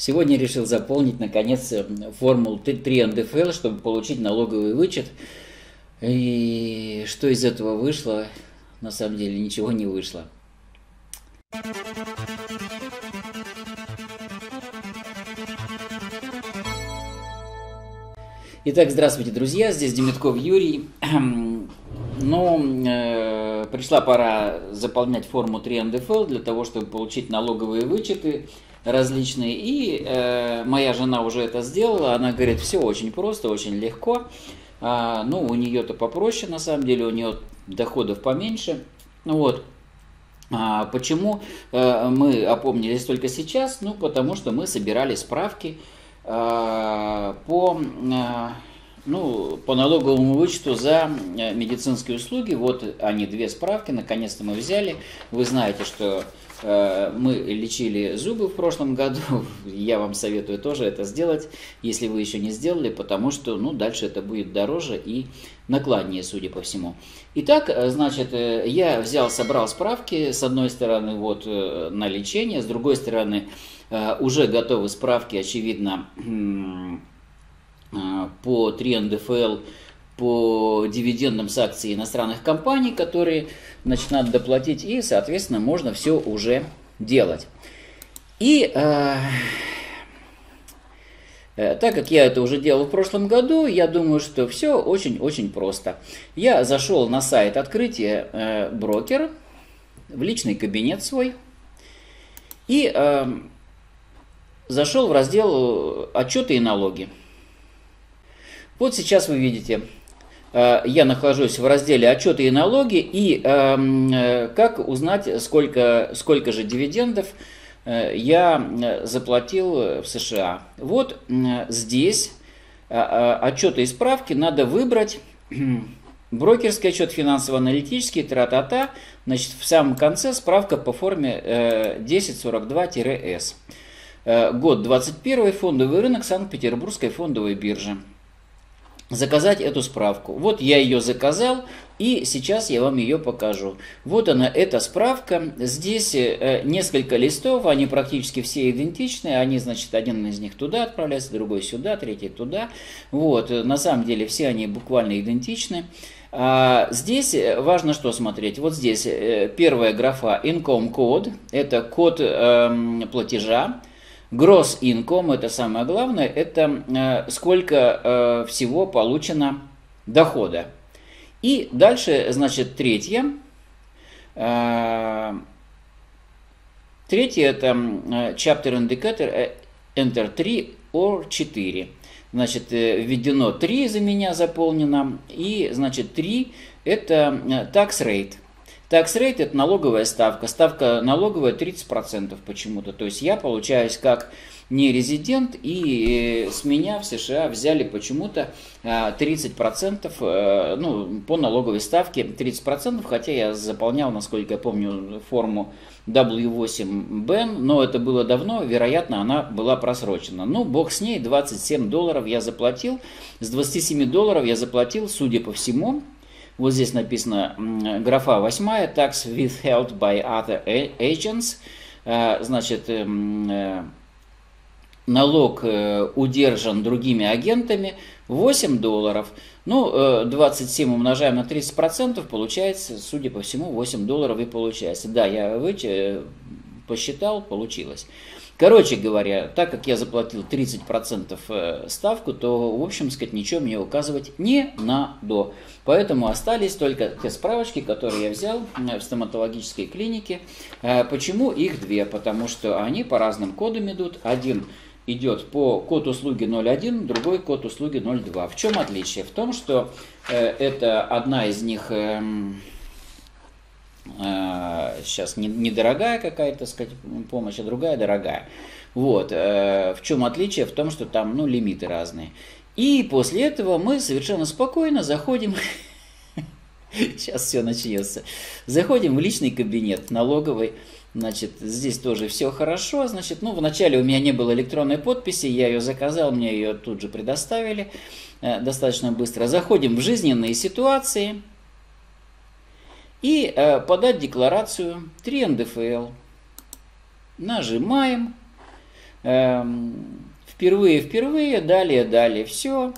Сегодня решил заполнить, наконец, формулу 3 НДФЛ, чтобы получить налоговый вычет. И что из этого вышло? На самом деле ничего не вышло. Итак, здравствуйте, друзья, здесь Демитков Юрий. Ну, э, пришла пора заполнять форму 3 НДФЛ для того, чтобы получить налоговые вычеты различные. И э, моя жена уже это сделала. Она говорит, все очень просто, очень легко. А, ну, у нее-то попроще, на самом деле, у нее доходов поменьше. Вот. А почему э, мы опомнились только сейчас? Ну, потому что мы собирали справки э, по э, ну, по налоговому вычету за э, медицинские услуги. Вот они, две справки, наконец-то мы взяли. Вы знаете, что мы лечили зубы в прошлом году. Я вам советую тоже это сделать, если вы еще не сделали, потому что ну, дальше это будет дороже и накладнее, судя по всему. Итак, э, значит, я взял, собрал справки. С одной стороны, вот на лечение, с другой стороны, уже готовы справки, очевидно, по 3 НДФЛ по дивидендам с акций иностранных компаний, которые значит, надо доплатить, и, соответственно, можно все уже делать. И э, э, так как я это уже делал в прошлом году, я думаю, что все очень-очень просто. Я зашел на сайт открытия э, брокера, в личный кабинет свой, и э, зашел в раздел «Отчеты и налоги». Вот сейчас вы видите, я нахожусь в разделе «Отчеты и налоги» и эм, э, как узнать, сколько, сколько же дивидендов э, я заплатил в США. Вот здесь отчеты и справки надо выбрать брокерский отчет, финансово-аналитический, тра-та-та. Значит, в самом конце справка по форме 1042-S. Год 21 фондовый рынок Санкт-Петербургской фондовой биржи заказать эту справку. Вот я ее заказал, и сейчас я вам ее покажу. Вот она, эта справка. Здесь э, несколько листов, они практически все идентичны. Они, значит, один из них туда отправляется, другой сюда, третий туда. Вот, на самом деле все они буквально идентичны. А здесь важно что смотреть. Вот здесь э, первая графа Income Code, это код э, платежа. Gross income, это самое главное, это э, сколько э, всего получено дохода. И дальше, значит, третье. Э, третье это chapter indicator enter 3 or 4. Значит, введено 3 за меня заполнено. И, значит, 3 это tax rate. Rate – это налоговая ставка. Ставка налоговая 30% почему-то. То есть я получаюсь как не резидент, и э, с меня в США взяли почему-то 30% э, э, ну, по налоговой ставке 30%, хотя я заполнял, насколько я помню, форму W8BEN, но это было давно, вероятно, она была просрочена. Ну, бог с ней, 27 долларов я заплатил, с 27 долларов я заплатил, судя по всему, вот здесь написано графа 8, tax withheld by other agents. Э, значит, эм, э, налог э, удержан другими агентами 8 долларов. Ну, 27 умножаем на 30%, получается, судя по всему, 8 долларов и получается. Да, я посчитал, получилось. Короче говоря, так как я заплатил 30% э, ставку, то, в общем сказать, ничего мне указывать не надо. Поэтому остались только те справочки, которые я взял э, в стоматологической клинике. Э, почему их две? Потому что они по разным кодам идут. Один идет по код услуги 01, другой код услуги 02. В чем отличие? В том, что это одна из них эм, сейчас а, недорогая какая-то сказать, помощь, а другая дорогая. Вот. Э, в чем отличие? В том, что там ну, лимиты разные. И после этого мы совершенно спокойно заходим, сейчас все начнется, заходим в личный кабинет налоговый, Значит, здесь тоже все хорошо. Значит, ну, вначале у меня не было электронной подписи, я ее заказал, мне ее тут же предоставили э, достаточно быстро. Заходим в жизненные ситуации и э, подать декларацию 3 НДФЛ. Нажимаем. эм, впервые, впервые, далее, далее, все.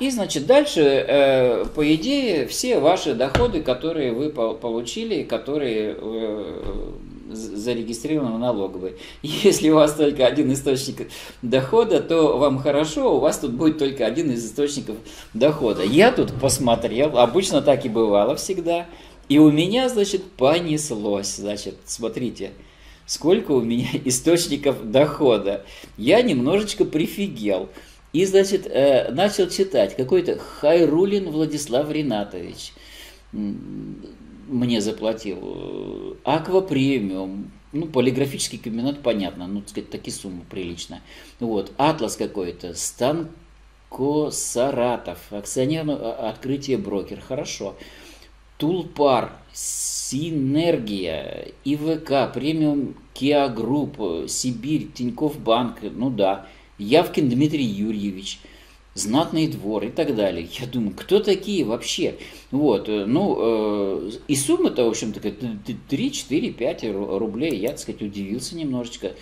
И, значит, дальше, э, по идее, все ваши доходы, которые вы получили, которые э, зарегистрированы в налоговой. Если у вас только один источник дохода, то вам хорошо, у вас тут будет только один из источников дохода. Я тут посмотрел, обычно так и бывало всегда, и у меня, значит, понеслось. Значит, смотрите, сколько у меня источников дохода. Я немножечко прифигел. И, значит, э, начал читать. Какой-то Хайрулин Владислав Ринатович мне заплатил. Аква премиум. Ну, полиграфический комбинат, понятно. Ну, так сказать, такие суммы прилично. Вот. Атлас какой-то. Станко Саратов. Акционерное а, открытие брокер. Хорошо. Тулпар. Синергия. ИВК. Премиум Киа Групп. Сибирь. Тиньков Банк. Ну да. Явкин Дмитрий Юрьевич знатный двор и так далее. Я думаю, кто такие вообще? Вот, э, ну, э, и сумма-то, в общем-то, 3, 4, 5 рублей. Я, так сказать, удивился немножечко,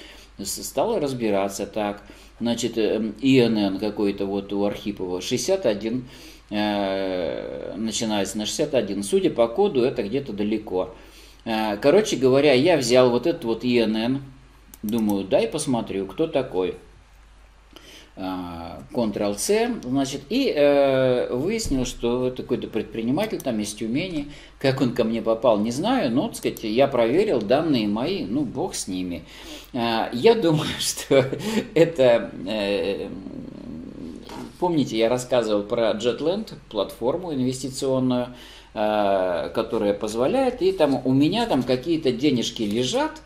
стал разбираться так. Значит, э, ИНН какой-то вот у Архипова 61, э, начинается на 61. Судя по коду, это где-то далеко. Э, короче говоря, я взял вот этот вот ИНН, думаю, дай посмотрю, кто такой. Ctrl-C, значит, и э, выяснил, что это какой-то предприниматель там из Тюмени. Как он ко мне попал, не знаю, но, так сказать, я проверил данные мои, ну, бог с ними. Э, я думаю, что это... Э, помните, я рассказывал про JetLand, платформу инвестиционную, э, которая позволяет, и там у меня там какие-то денежки лежат,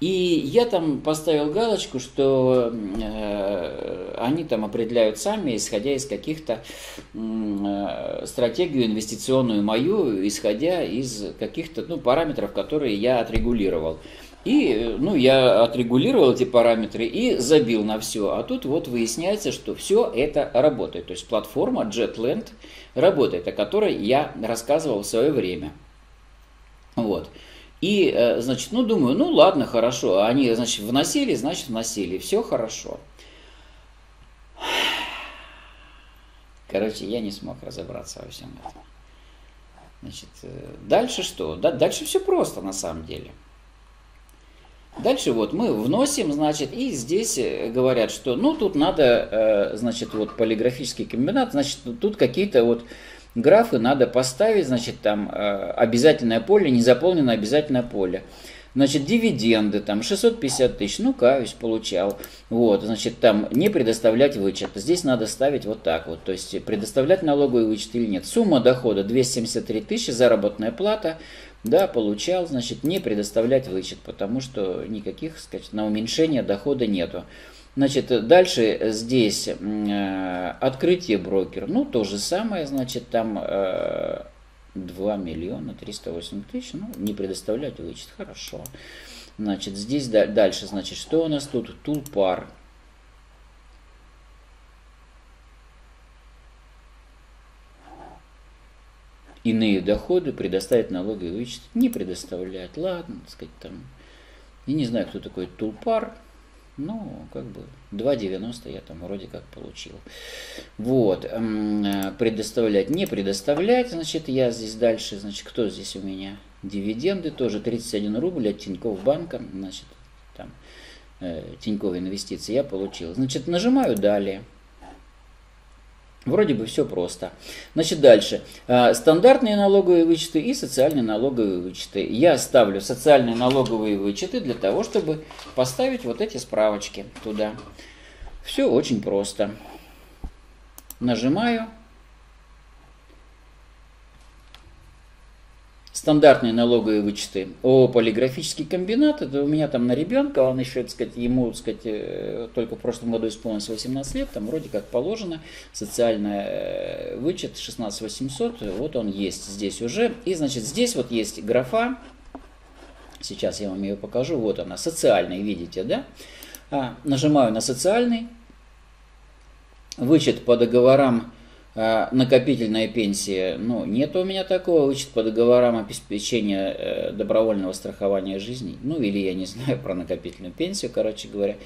и я там поставил галочку, что э, они там определяют сами, исходя из каких-то э, стратегию инвестиционную мою, исходя из каких-то ну, параметров, которые я отрегулировал. И, ну, я отрегулировал эти параметры и забил на все. А тут вот выясняется, что все это работает. То есть платформа JetLand работает, о которой я рассказывал в свое время. Вот. И, э, значит, ну, думаю, ну, ладно, хорошо. Они, значит, вносили, значит, вносили. Все хорошо. Короче, я не смог разобраться во всем этом. Значит, э, дальше что? Дальше все просто на самом деле. Дальше вот мы вносим, значит, и здесь э, говорят, что, ну, тут надо, значит, вот полиграфический комбинат, значит, тут какие-то вот графы надо поставить, значит, там э, обязательное поле, незаполненное обязательное поле. Значит, дивиденды, там, 650 тысяч, ну, каюсь, получал. Вот, значит, там, не предоставлять вычет. Здесь надо ставить вот так вот, то есть, предоставлять налоговый вычет или нет. Сумма дохода 273 тысячи, заработная плата, да, получал, значит, не предоставлять вычет, потому что никаких, сказать, на уменьшение дохода нету. Значит, дальше здесь э, открытие брокер. Ну, то же самое, значит, там 2 э, миллиона 308 тысяч. Ну, не предоставлять вычет. Хорошо. Значит, здесь дальше, значит, что у нас тут? Тулпар. Иные доходы предоставить налоговый вычет. Не предоставлять. Ладно, так сказать, там. Я не знаю, кто такой Тулпар. Ну, как бы 2,90 я там вроде как получил. Вот. Э, предоставлять, не предоставлять, значит, я здесь дальше, значит, кто здесь у меня? Дивиденды тоже 31 рубль от Тинькофф банка, значит, там, э, Тинькофф инвестиции я получил. Значит, нажимаю далее. Вроде бы все просто. Значит, дальше. А, стандартные налоговые вычеты и социальные налоговые вычеты. Я ставлю социальные налоговые вычеты для того, чтобы поставить вот эти справочки туда. Все очень просто. Нажимаю. Стандартные налоговые вычеты. О, полиграфический комбинат, это у меня там на ребенка, он еще, так сказать, ему, так сказать, э, только в прошлом году исполнилось 18 лет, там вроде как положено, социальный э, вычет 16 800, вот он есть здесь уже. И, значит, здесь вот есть графа, сейчас я вам ее покажу, вот она, социальный, видите, да? А, нажимаю на социальный, вычет по договорам накопительная пенсия, ну, нет у меня такого, вычет по договорам обеспечения э, добровольного страхования жизни, ну, или я не знаю про накопительную пенсию, короче говоря.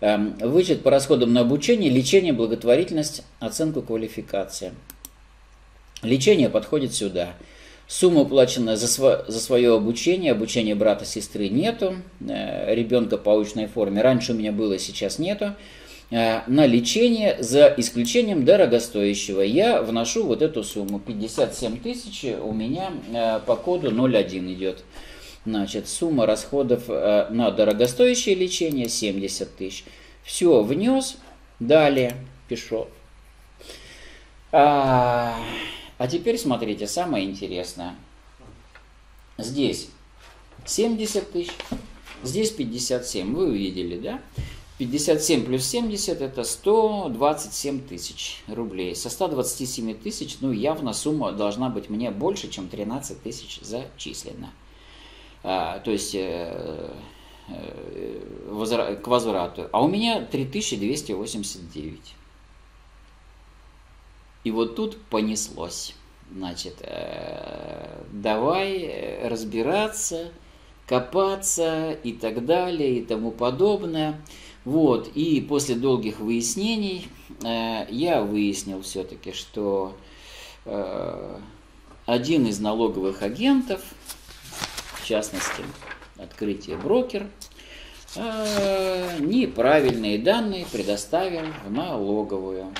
Эм, вычет по расходам на обучение, лечение, благотворительность, оценку квалификации. Лечение подходит сюда. Сумма уплаченная за, сво, за свое обучение, обучение брата, сестры нету, э, ребенка по очной форме. Раньше у меня было, сейчас нету. Э, на лечение за исключением дорогостоящего. Я вношу вот эту сумму. 57 тысяч у меня э, по коду 01 идет. Значит, сумма расходов э, на дорогостоящее лечение 70 тысяч. Все, внес. Далее пишу. А, а теперь смотрите, самое интересное. Здесь 70 тысяч, здесь 57. Вы увидели, да? 57 плюс 70 это 127 тысяч рублей. Со 127 тысяч, ну, явно сумма должна быть мне больше, чем 13 тысяч зачислена. А, то есть э, э, возра- к возврату. А у меня 3289. И вот тут понеслось. Значит, э, давай разбираться, копаться и так далее и тому подобное. Вот, и после долгих выяснений э, я выяснил все-таки, что э, один из налоговых агентов, в частности, открытие брокер, э, неправильные данные предоставил в налоговую.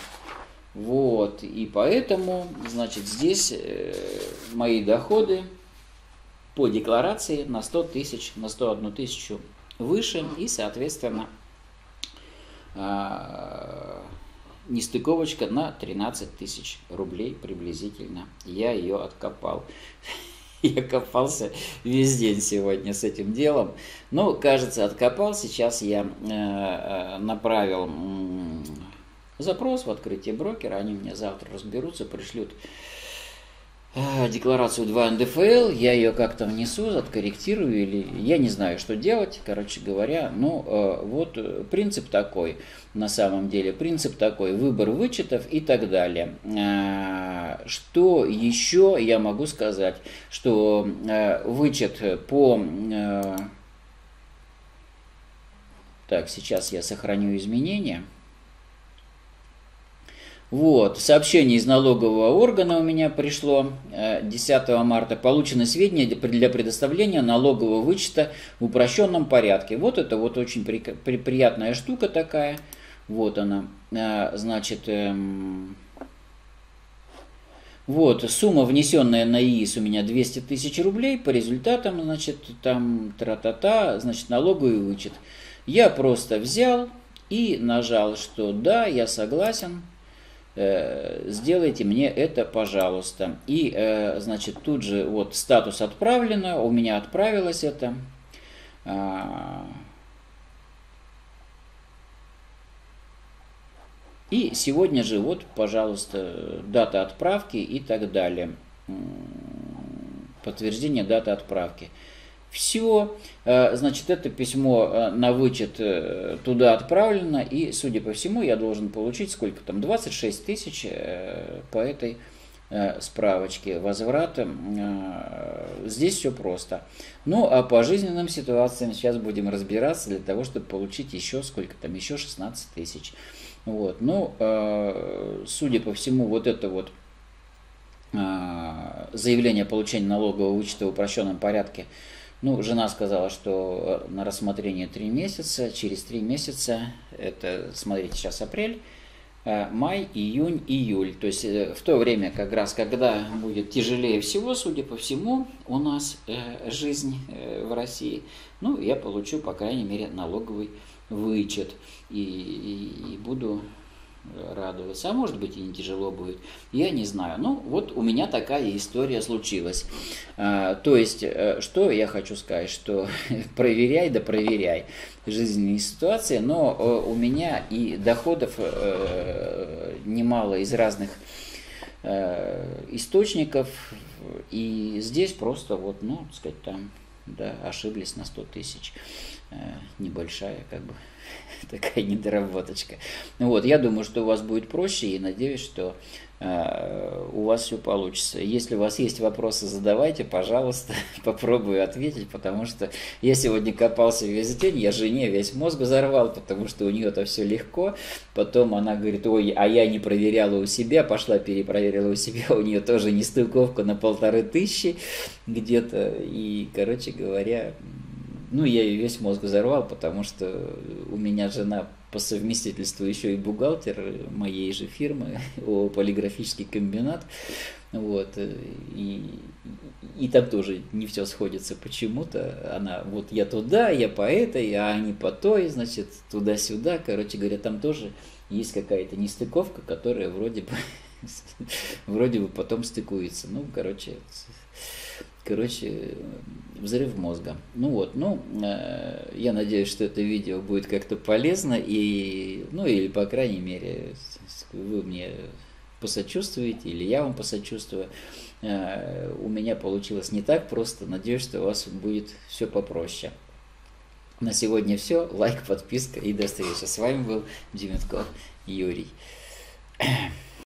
Вот, и поэтому, значит, здесь э, мои доходы по декларации на 100 тысяч, на 101 тысячу выше, и, соответственно, нестыковочка на 13 тысяч рублей приблизительно. Я ее откопал. Я копался весь день сегодня с этим делом. Ну, кажется, откопал. Сейчас я э, э, направил запрос в открытие брокера. Они мне завтра разберутся, пришлют декларацию 2 НДФЛ, я ее как-то внесу, откорректирую, или я не знаю, что делать, короче говоря. Ну, э, вот э, принцип такой, на самом деле, принцип такой, выбор вычетов и так далее. Что еще я могу сказать, что вычет по... Так, сейчас я сохраню изменения. Вот, сообщение из налогового органа у меня пришло 10 э, марта. Получены сведения для предоставления налогового вычета в упрощенном порядке. Вот это вот очень при, при, приятная штука такая. Вот она. Э, значит, эм, вот, сумма, внесенная на ИИС у меня 200 тысяч рублей. По результатам, значит, там тра-та-та, значит, налоговый вычет. Я просто взял и нажал, что да, я согласен сделайте мне это, пожалуйста. И, э, значит, тут же вот статус отправлено, у меня отправилось это. А, и сегодня же вот, пожалуйста, дата отправки и так далее. Подтверждение даты отправки. Все, э, значит, это письмо э, на вычет э, туда отправлено, и, судя по всему, я должен получить сколько там, 26 тысяч по этой справочке возврата. Здесь все просто. Ну, а по жизненным ситуациям сейчас будем разбираться для того, чтобы получить еще сколько там, еще 16 тысяч. Вот. Ну, судя по всему, вот это вот заявление о получении налогового вычета в упрощенном порядке – ну, жена сказала, что э, на рассмотрение три месяца, через три месяца, это, смотрите, сейчас апрель, э, май, июнь, июль. То есть э, в то время, как раз, когда будет тяжелее всего, судя по всему, у нас жизнь в России, ну, я получу, по крайней мере, налоговый вычет и, и, и буду радоваться, а может быть и не тяжело будет, я не знаю. Ну, вот у меня такая история случилась. А, то есть, э, что я хочу сказать, что проверяй да проверяй жизненные ситуации, но э, у меня и доходов э, немало из разных источников, и здесь просто вот, ну, так сказать, там, да, ошиблись на 100 тысяч. небольшая, как бы такая недоработочка. Вот, я думаю, что у вас будет проще и надеюсь, что э, у вас все получится. Если у вас есть вопросы, задавайте, пожалуйста, попробую ответить, потому что я сегодня копался весь день, я жене весь мозг взорвал, потому что у нее это все легко. Потом она говорит, ой, а я не проверяла у себя, пошла перепроверила у себя, у нее тоже нестыковка на полторы тысячи где-то. И, короче говоря, ну, я ей весь мозг взорвал, потому что у меня жена по совместительству еще и бухгалтер моей же фирмы, о полиграфический комбинат. Вот, и, и там тоже не все сходится почему-то. Она, вот я туда, я по этой, а они по той, значит, туда-сюда. Короче говоря, там тоже есть какая-то нестыковка, которая вроде бы, вроде бы потом стыкуется. Ну, короче, короче, взрыв мозга. Ну вот, ну, э, я надеюсь, что это видео будет как-то полезно, и, ну, или, по крайней мере, вы мне посочувствуете, или я вам посочувствую. Э, у меня получилось не так просто, надеюсь, что у вас будет все попроще. На сегодня все. Лайк, подписка и до встречи. С вами был Деменков Юрий.